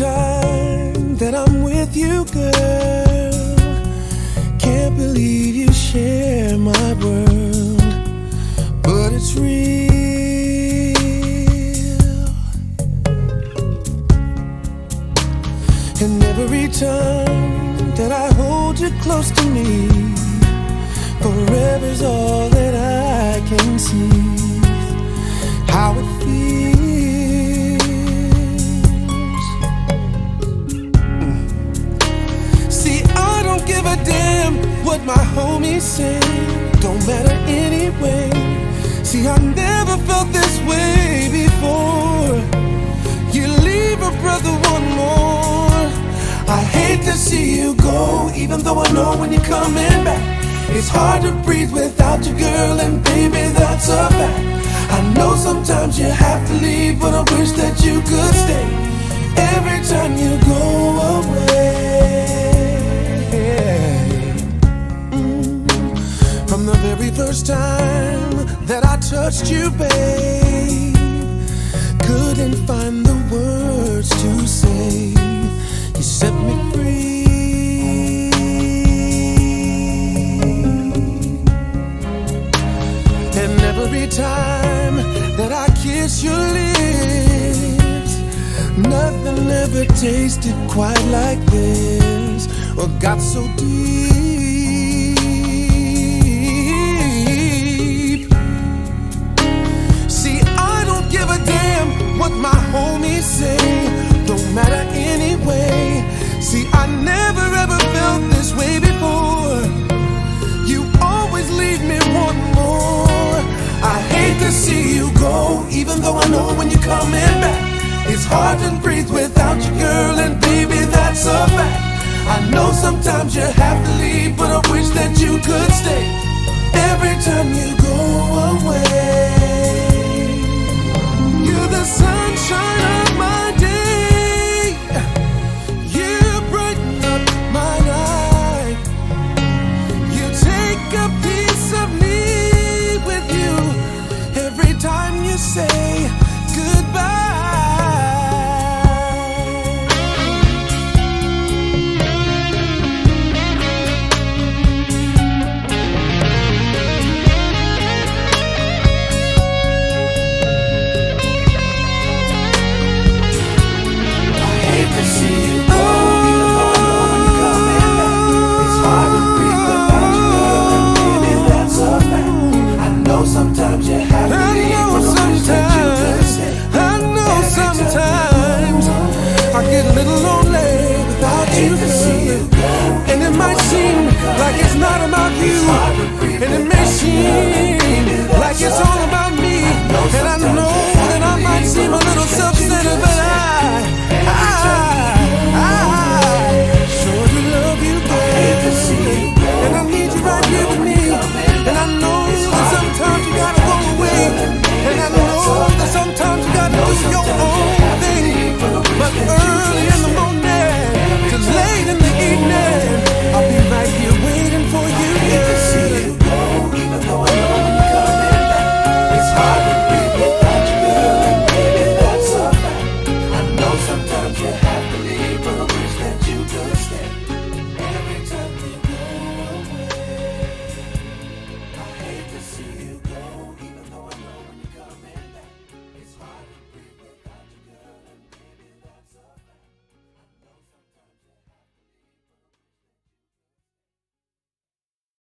time that I'm with you, girl, can't believe you share my world, but it's real. And every time that I hold you close to me, forever's all that I can see. Say. Don't matter anyway. See, I never felt this way before. You leave a brother one more. I hate to see you go, even though I know when you're coming back. It's hard to breathe without you, girl, and baby, that's a fact. I know sometimes you have to leave, but I wish that you could stay. Every time you touched you, babe, couldn't find the words to say. You set me free. And every time that I kiss your lips, nothing ever tasted quite like this or got so deep. Hard to breathe without you, girl, and baby, that's a fact. I know sometimes you have to leave, but I wish that you could stay. Every time you go away, like it's not about you, and it may seem like it's all about.